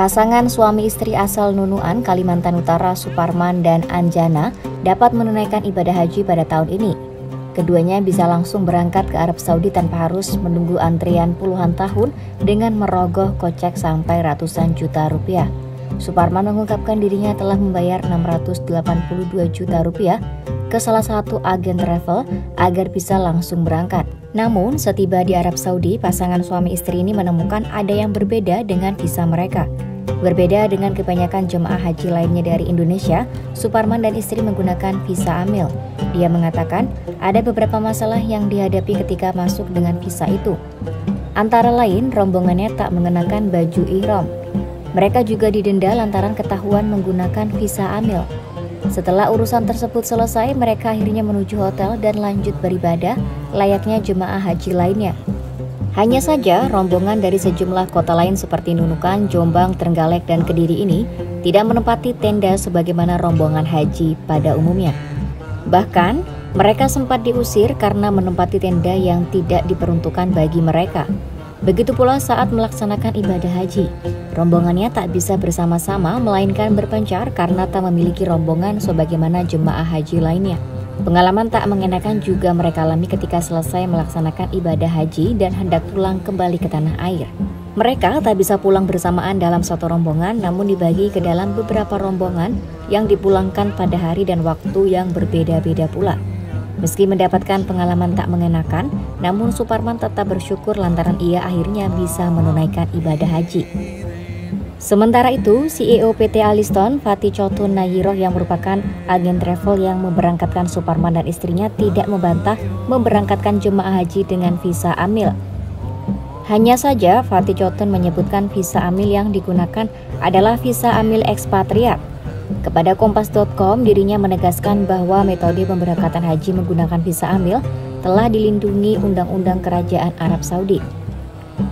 Pasangan suami istri asal Nunuan, Kalimantan Utara, Suparman dan Anjana dapat menunaikan ibadah haji pada tahun ini. Keduanya bisa langsung berangkat ke Arab Saudi tanpa harus menunggu antrian puluhan tahun dengan merogoh kocek sampai ratusan juta rupiah. Suparman mengungkapkan dirinya telah membayar 682 juta rupiah ke salah satu agen travel agar bisa langsung berangkat. Namun, setiba di Arab Saudi, pasangan suami istri ini menemukan ada yang berbeda dengan visa mereka. Berbeda dengan kebanyakan jemaah haji lainnya dari Indonesia, Suparman dan istri menggunakan visa amil. Dia mengatakan ada beberapa masalah yang dihadapi ketika masuk dengan visa itu. Antara lain, rombongannya tak mengenakan baju ihram. Mereka juga didenda lantaran ketahuan menggunakan visa amil. Setelah urusan tersebut selesai, mereka akhirnya menuju hotel dan lanjut beribadah layaknya jemaah haji lainnya. Hanya saja, rombongan dari sejumlah kota lain seperti Nunukan, Jombang, Trenggalek, dan Kediri ini tidak menempati tenda sebagaimana rombongan haji pada umumnya. Bahkan, mereka sempat diusir karena menempati tenda yang tidak diperuntukkan bagi mereka. Begitu pula saat melaksanakan ibadah haji, rombongannya tak bisa bersama-sama melainkan berpencar karena tak memiliki rombongan sebagaimana jemaah haji lainnya. Pengalaman tak mengenakan juga mereka alami ketika selesai melaksanakan ibadah haji dan hendak pulang kembali ke tanah air. Mereka tak bisa pulang bersamaan dalam satu rombongan namun dibagi ke dalam beberapa rombongan yang dipulangkan pada hari dan waktu yang berbeda-beda pula. Meski mendapatkan pengalaman tak mengenakan, namun Suparman tetap bersyukur lantaran ia akhirnya bisa menunaikan ibadah haji. Sementara itu, CEO PT Aliston, Fatih Chotun Nayiroh yang merupakan agen travel yang memberangkatkan Suparman dan istrinya tidak membantah memberangkatkan jemaah haji dengan visa amil. Hanya saja, Fatih Chotun menyebutkan visa amil yang digunakan adalah visa amil ekspatriat kepada Kompas.com, dirinya menegaskan bahwa metode pemberangkatan haji menggunakan visa amil telah dilindungi Undang-Undang Kerajaan Arab Saudi.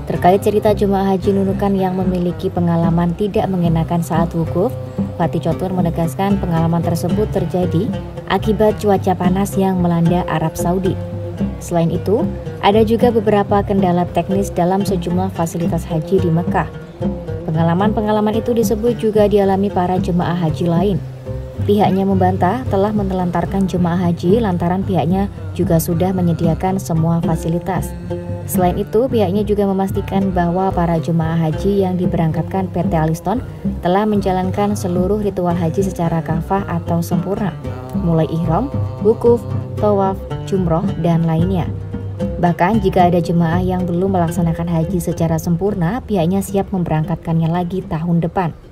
Terkait cerita jemaah haji nunukan yang memiliki pengalaman tidak mengenakan saat wukuf, Fatih Cotur menegaskan pengalaman tersebut terjadi akibat cuaca panas yang melanda Arab Saudi. Selain itu, ada juga beberapa kendala teknis dalam sejumlah fasilitas haji di Mekah. Pengalaman-pengalaman itu disebut juga dialami para jemaah haji lain. Pihaknya membantah telah menelantarkan jemaah haji lantaran pihaknya juga sudah menyediakan semua fasilitas. Selain itu, pihaknya juga memastikan bahwa para jemaah haji yang diberangkatkan PT Aliston telah menjalankan seluruh ritual haji secara kafah atau sempurna, mulai ihram, wukuf, tawaf, jumroh, dan lainnya. Bahkan jika ada jemaah yang belum melaksanakan haji secara sempurna, pihaknya siap memberangkatkannya lagi tahun depan.